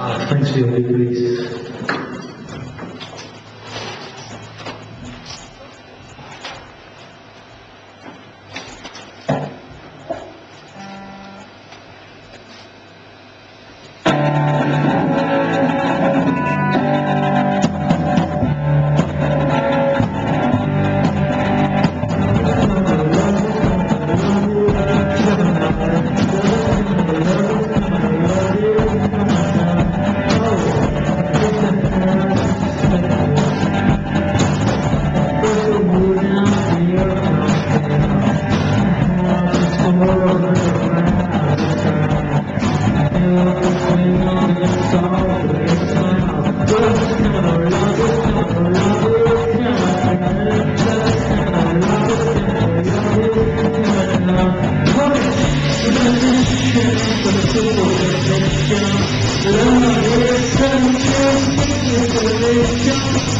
Thanks, friends, will. Thank you.